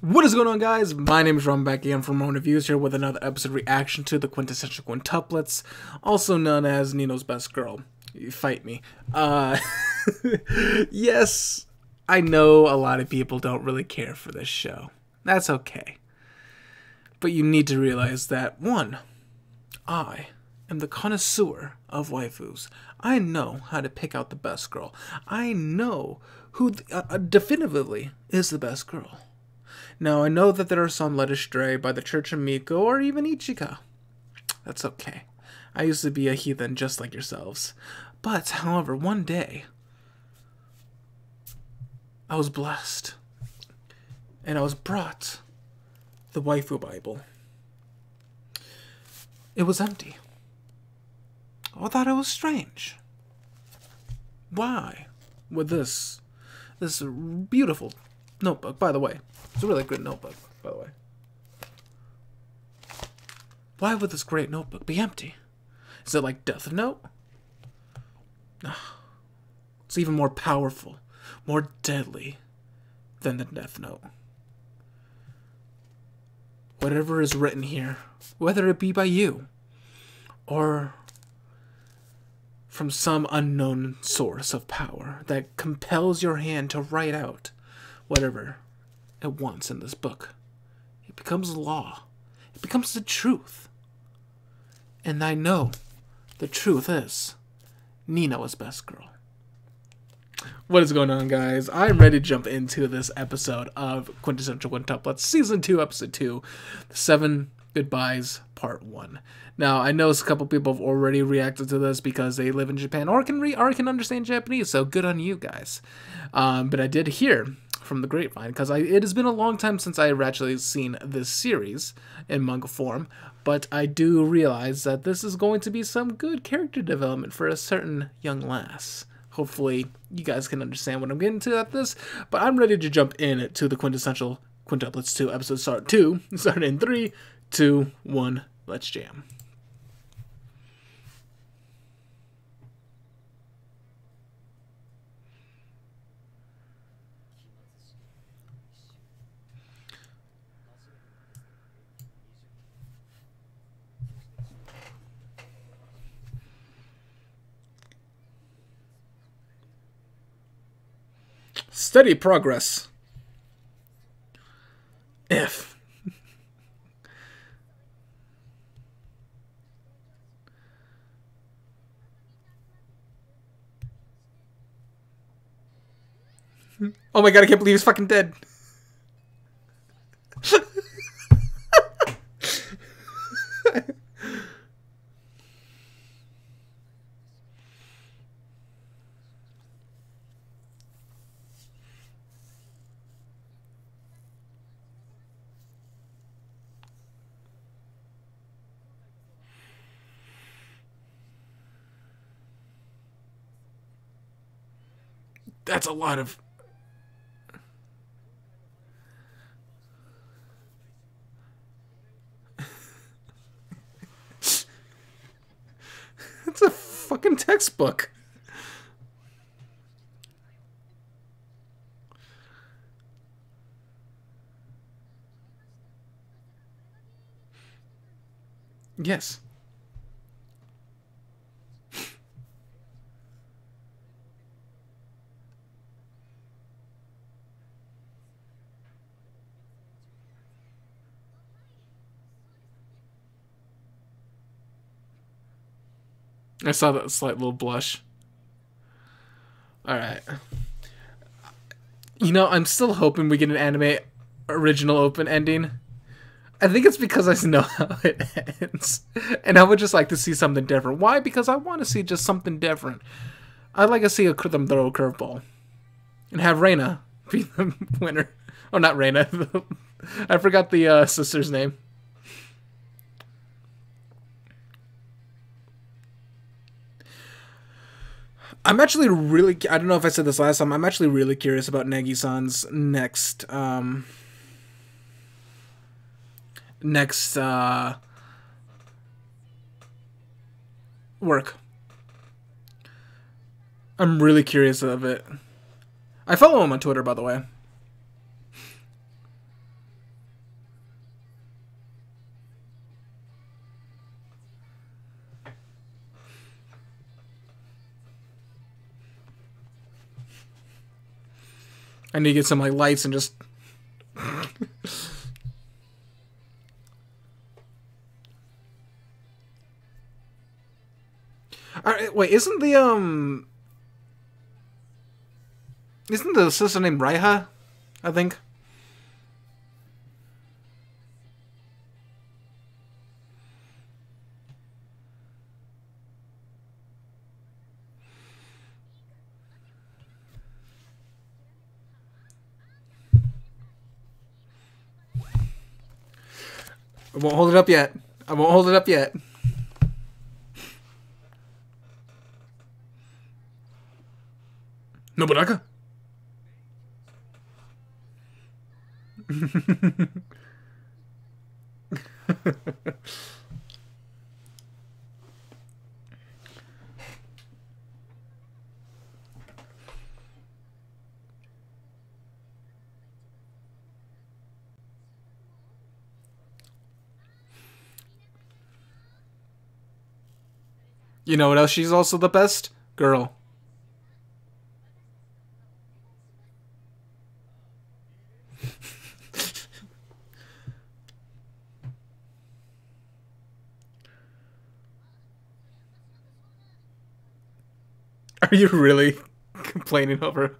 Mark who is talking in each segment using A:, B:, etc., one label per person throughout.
A: What is going on, guys? My name is Ron back again from Ramen Reviews here with another episode reaction to the quintessential quintuplets, also known as Nino's Best Girl. You fight me. Uh, yes, I know a lot of people don't really care for this show. That's okay. But you need to realize that, one, I am the connoisseur of waifus. I know how to pick out the best girl. I know who uh, uh, definitively is the best girl. Now, I know that there are some led astray by the Church of Miku or even Ichika. That's okay. I used to be a heathen just like yourselves. But, however, one day, I was blessed. And I was brought the Waifu Bible. It was empty. I thought it was strange. Why would this, this beautiful notebook, by the way, it's a really good notebook, by the way. Why would this great notebook be empty? Is it like Death Note? No. It's even more powerful, more deadly than the Death Note. Whatever is written here, whether it be by you or from some unknown source of power that compels your hand to write out whatever at once in this book. It becomes law. It becomes the truth. And I know the truth is Nino was best girl. What is going on, guys? I'm ready to jump into this episode of Quintessential Quintuplets, Season 2, Episode 2, Seven Goodbyes, Part 1. Now, I know a couple people have already reacted to this because they live in Japan or can, re- or can understand Japanese, so good on you guys. Um, but I did hear from the grapevine because it has been a long time since I have actually seen this series in manga form, but I do realize that this is going to be some good character development for a certain young lass. Hopefully, you guys can understand what I'm getting to at this, but I'm ready to jump in to the quintessential quintuplets 2 episode start 2, start in 3, 2, 1, let's jam. Steady progress. If. oh my god, I can't believe he's fucking dead. That's a lot of. It's a fucking textbook. Yes. I saw that slight little blush. Alright. You know, I'm still hoping we get an anime original open ending. I think it's because I know how it ends. And I would just like to see something different. Why? Because I want to see just something different. I'd like to see a, them throw a curveball. And have Reina be the winner. Oh, not Reina. I forgot the uh, sister's name. I'm actually really I don't know if I said this last time. I'm actually really curious about Negi-san's next um next uh work. I'm really curious of it. I follow him on Twitter by the way.
B: I need to get some like lights and just. Wait, isn't the um isn't the sister named Raiha? I think. I won't hold it up yet. I won't hold it up yet. Nobunaga? you know what else she's also the best? Girl. Are you really complaining over?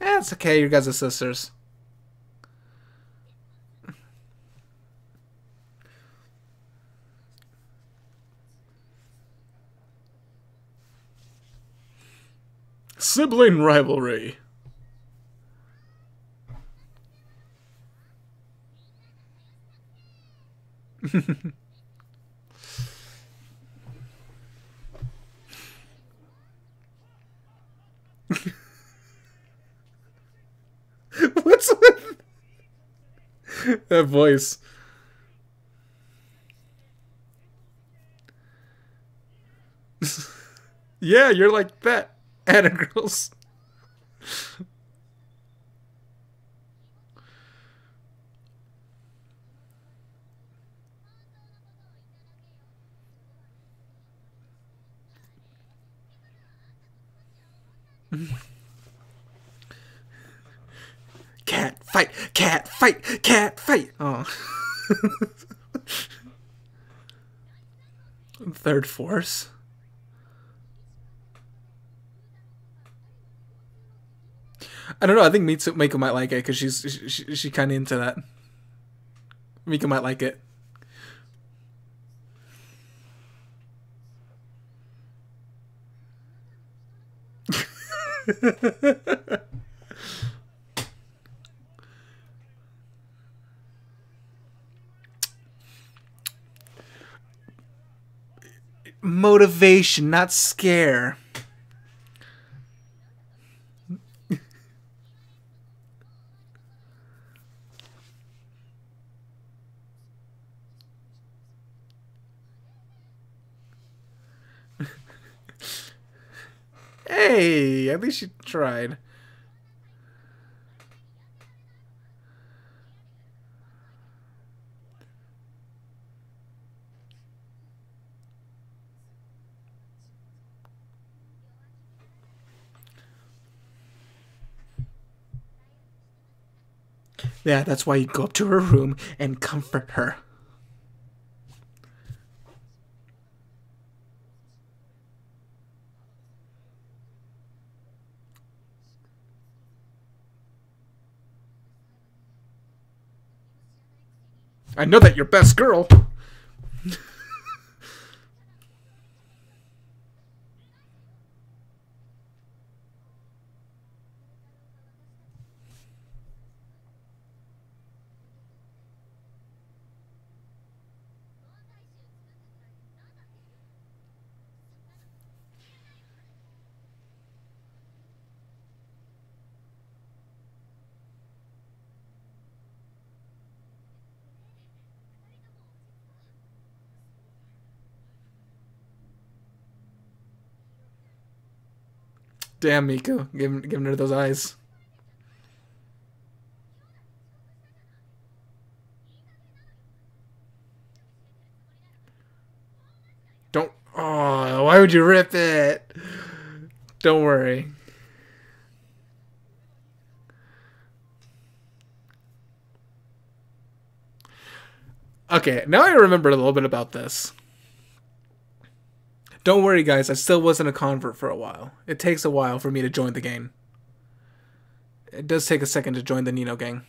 B: Eh, it's okay. You guys are sisters. Sibling rivalry. What's with that voice? yeah, you're like that. Girls. cat fight, cat fight, cat fight. Oh. Third force. I don't know. I think Miku might like it because she's she, she kind of into that. Miku might like it. Motivation, not scare. Hey, at least you tried. Yeah, that's why you go up to her room and comfort her. I know that you're best girl. Damn, Miku. Giving, giving her those eyes. Don't... Oh, why would you rip it? Don't worry. Okay, now I remember a little bit about this. Don't worry, guys. I still wasn't a convert for a while. It takes a while for me to join the gang. It does take a second to join the Nino gang.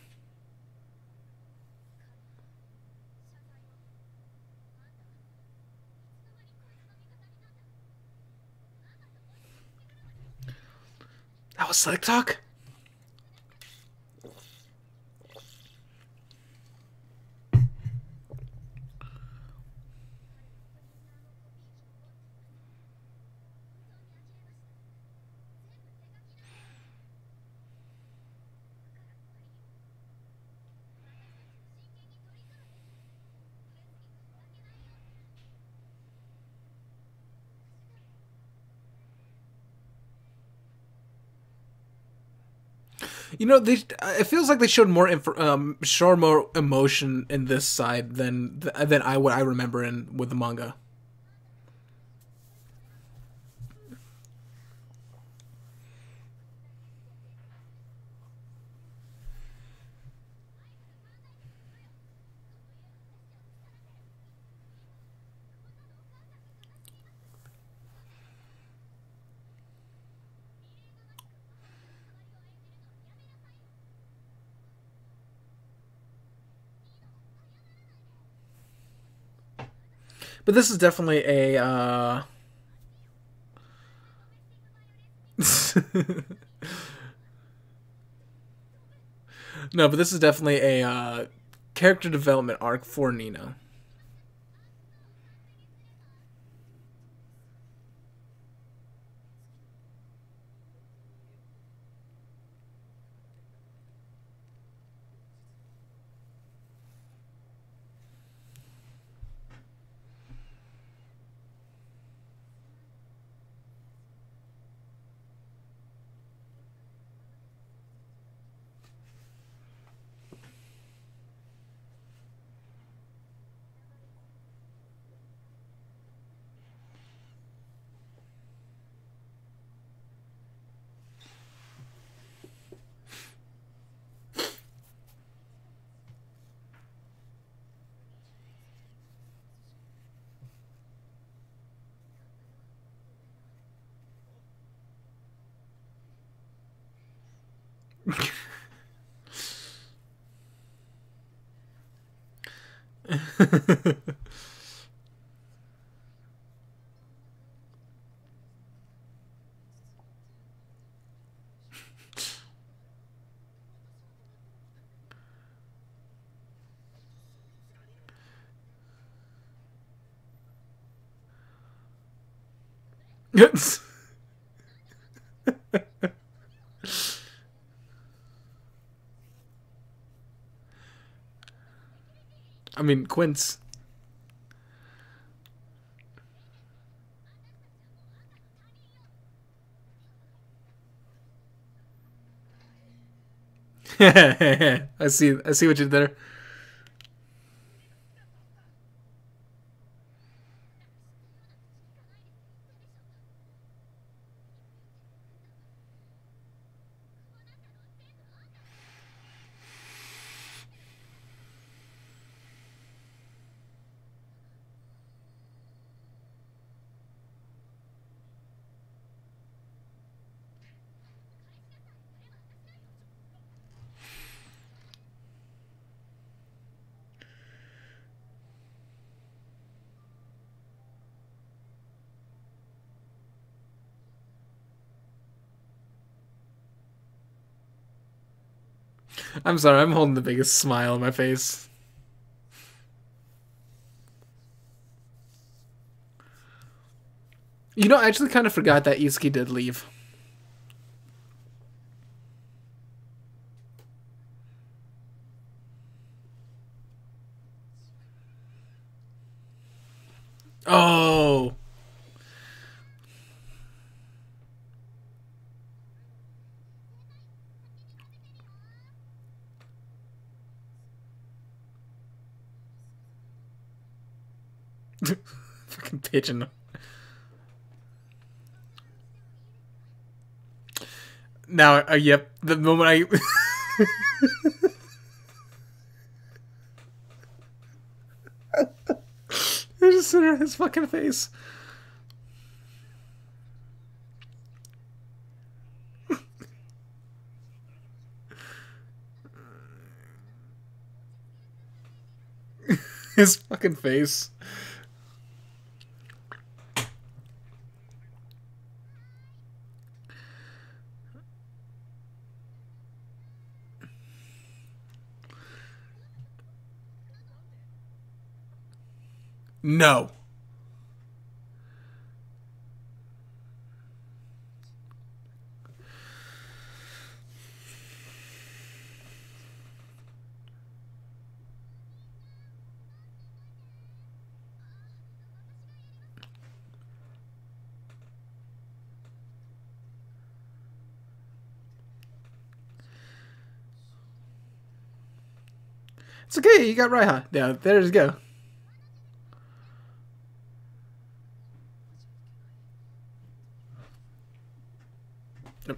B: That was Slick Talk? You know, they. It feels like they showed more info, um, showed more emotion in this side than than I what I remember in with the manga. But this is definitely a. Uh... no, but this is definitely a uh, character development arc for Nino. Yes. I mean, Quince. I see. I see what you did there. I'm sorry, I'm holding the biggest smile on my face. You know, I actually kind of forgot that Itsuki did leave. Oh. Fucking pigeon. Now, uh, yep, the moment I. Consider his fucking face. his fucking face. No. It's okay, you got Raiha. Yeah, there you go.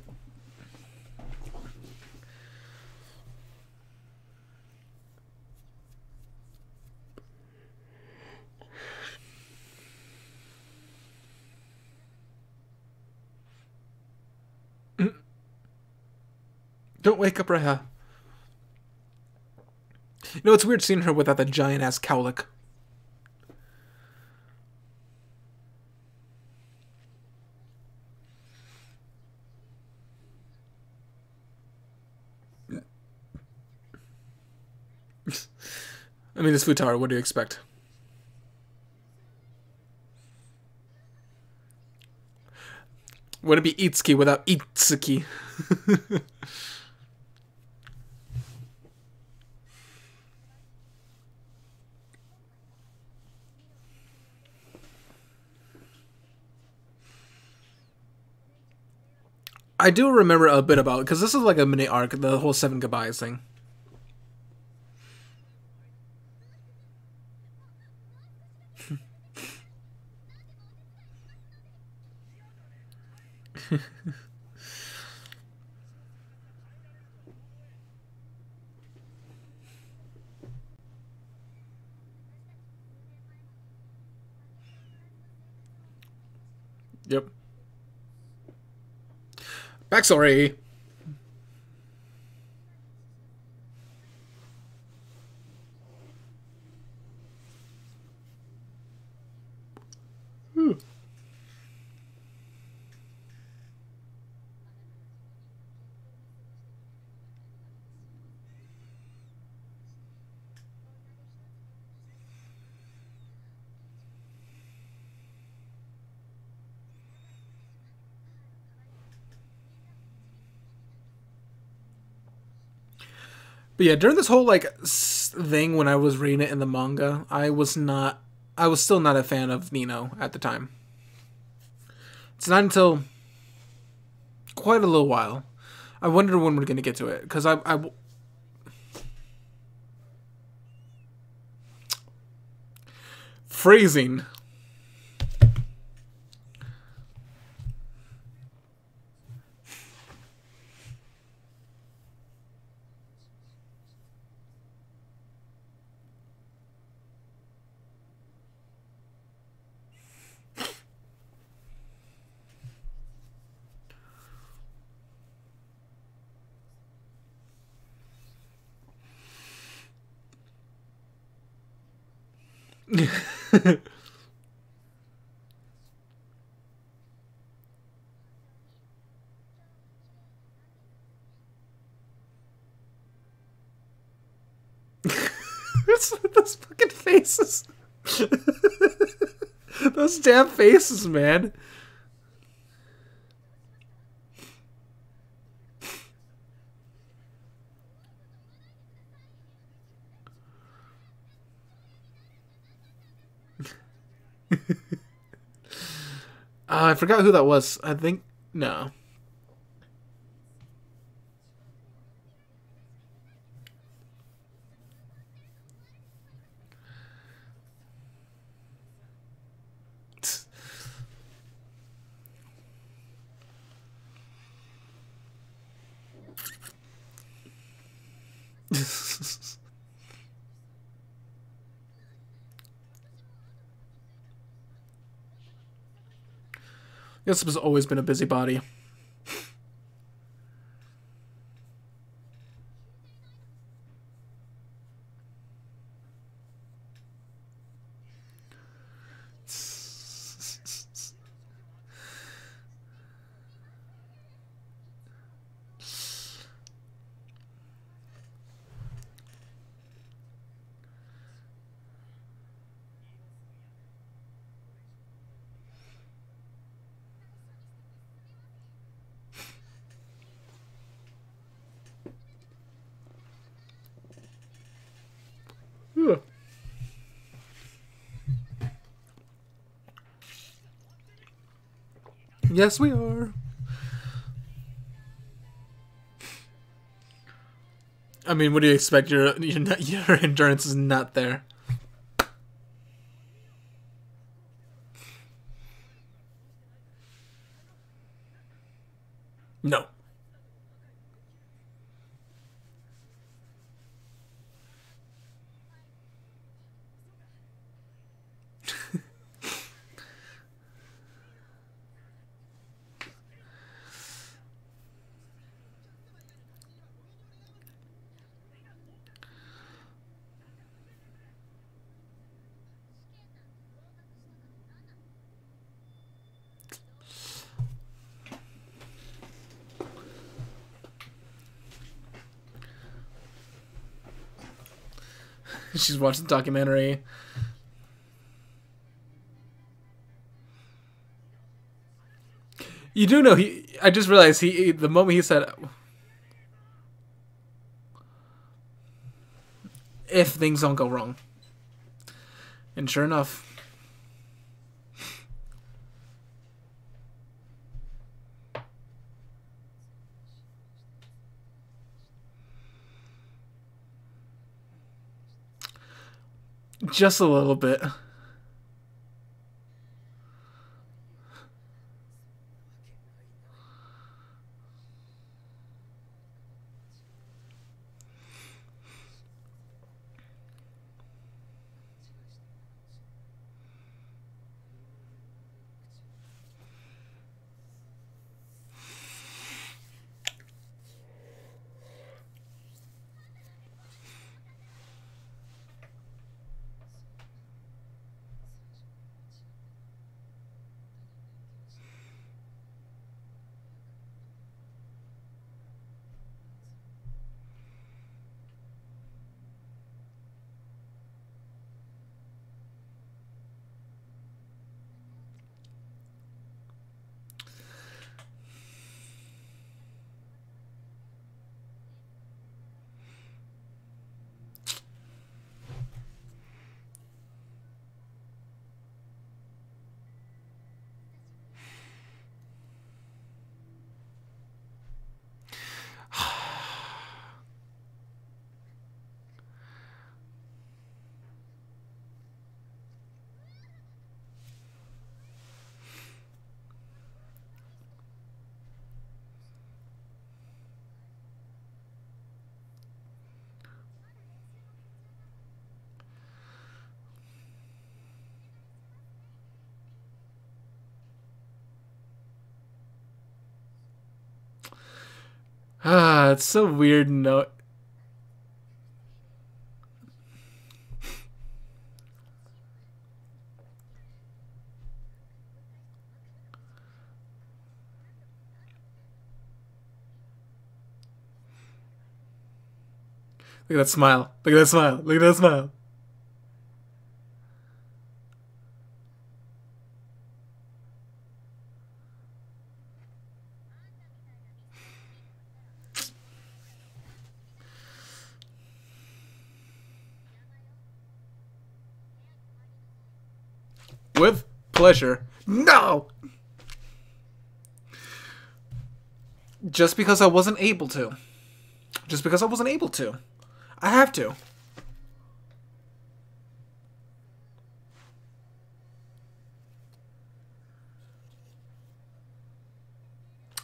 B: Don't wake up, Raiha. You know, it's weird seeing her without that giant ass cowlick. Futaro. What do you expect? Would it be Itsuki without Itsuki? I do remember a bit about because this is like a mini arc, the whole seven goodbyes thing. Yep. Backstory. But yeah, during this whole like thing when I was reading it in the manga, I was not I was still not a fan of Nino at the time. It's not until quite a little while. I wonder when we're gonna get to it because I, I phrasing. those fucking faces. those damn faces, man. Uh, I forgot who that was. I think no.
A: Yotsuba has always been a busybody. Yes, we are. I mean, what do you expect? Your your, your endurance is not there. No. She's watching the documentary. You do know he. I just realized he. The moment he said, "If things don't go wrong," and sure enough. Just a little bit. Ah, it's so weird. No. Look at that smile. Look at that smile. Look at that smile. With pleasure. No! Just because I wasn't able to. Just because I wasn't able to. I have to.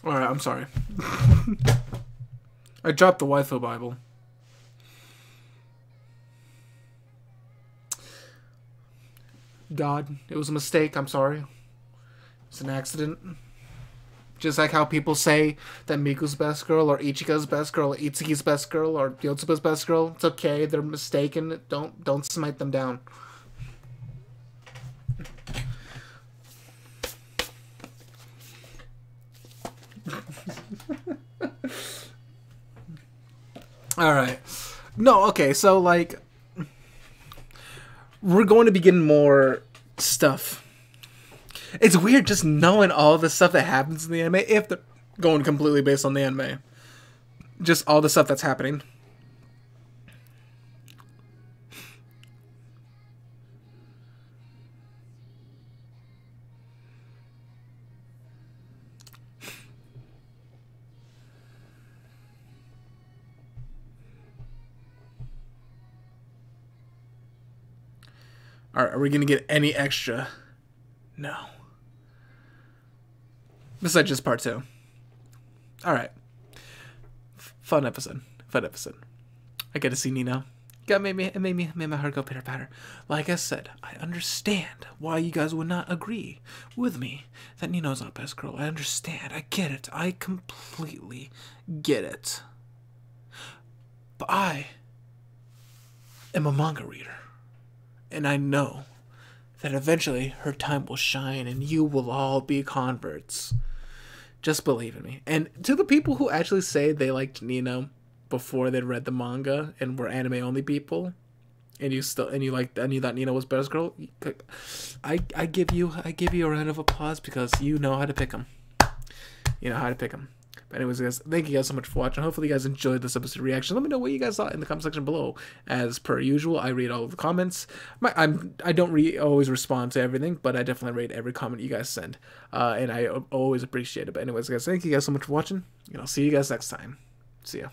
A: Alright, I'm sorry. I dropped the waifu Bible. God, it was a mistake. I'm sorry. It's an accident. Just like how people say that Miku's best girl or Ichika's best girl or Itsuki's best girl or Yotsuba's best girl. It's okay. They're mistaken. Don't don't smite them down. All right. No, okay. So like we're going to be getting more stuff. It's weird just knowing all the stuff that happens in the anime if they're going completely based on the anime. Just all the stuff that's happening. Are, are we gonna get any extra? No. Besides just part two. Alright. Fun episode. Fun episode. I get to see Nino. Got made me it made me made my heart go pitter patter. Like I said, I understand why you guys would not agree with me that Nino's not best girl. I understand. I get it. I completely get it. But I am a manga reader. And I know that eventually her time will shine and you will all be converts. Just believe in me. And to the people who actually say they liked Nino before they'd read the manga and were anime only people, and you still and you like and you thought Nino was best girl, I I give you I give you a round of applause because you know how to pick them. You know how to pick them. But anyways, guys, thank you guys so much for watching. Hopefully, you guys enjoyed this episode reaction. Let me know what you guys thought in the comment section below. As per usual, I read all of the comments. My, I'm I don't re- always respond to everything, but I definitely read every comment you guys send, uh, and I always appreciate it. But anyways, guys, thank you guys so much for watching, and I'll see you guys next time. See ya.